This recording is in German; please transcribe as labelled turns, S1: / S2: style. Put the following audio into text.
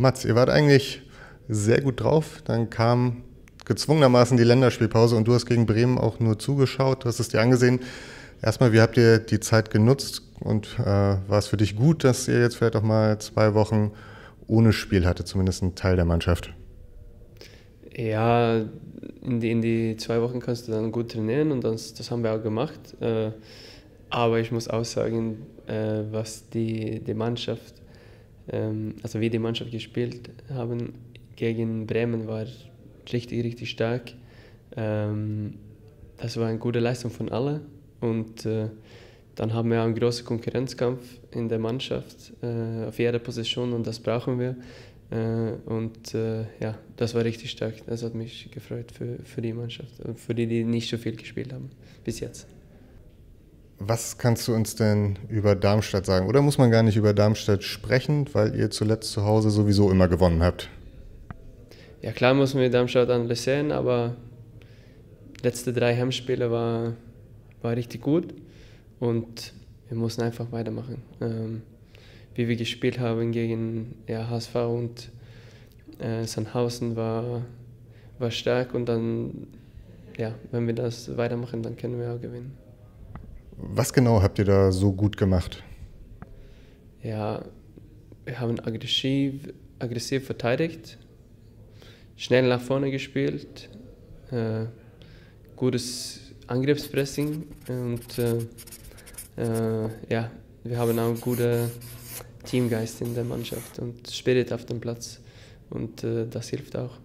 S1: Mats, ihr wart eigentlich sehr gut drauf. Dann kam gezwungenermaßen die Länderspielpause und du hast gegen Bremen auch nur zugeschaut, du hast es dir angesehen. Erstmal, wie habt ihr die Zeit genutzt und äh, war es für dich gut, dass ihr jetzt vielleicht auch mal zwei Wochen ohne Spiel hatte, zumindest ein Teil der Mannschaft?
S2: Ja, in die, in die zwei Wochen kannst du dann gut trainieren und das, das haben wir auch gemacht. Äh, aber ich muss auch sagen, äh, was die, die Mannschaft, also wie die Mannschaft gespielt haben gegen Bremen, war richtig, richtig stark. Ähm, das war eine gute Leistung von allen und äh, dann haben wir einen großen Konkurrenzkampf in der Mannschaft äh, auf jeder Position und das brauchen wir. Äh, und ja, das war richtig stark. Das hat mich gefreut für, für die Mannschaft und für die, die nicht so viel gespielt haben bis jetzt.
S1: Was kannst du uns denn über Darmstadt sagen? Oder muss man gar nicht über Darmstadt sprechen, weil ihr zuletzt zu Hause sowieso immer gewonnen habt?
S2: Ja, klar muss man Darmstadt analysieren, aber letzte drei Heimspiele war war richtig gut und wir mussten einfach weitermachen. Ähm, wie wir gespielt haben gegen ja, HSV und äh, Sandhausen war, war stark und dann, ja, wenn wir das weitermachen, dann können wir auch gewinnen.
S1: Was genau habt ihr da so gut gemacht?
S2: Ja, wir haben aggressiv, aggressiv verteidigt, schnell nach vorne gespielt, äh, gutes Angriffspressing und äh, äh, ja, wir haben auch einen guten Teamgeist in der Mannschaft und Spirit auf dem Platz und äh, das hilft auch.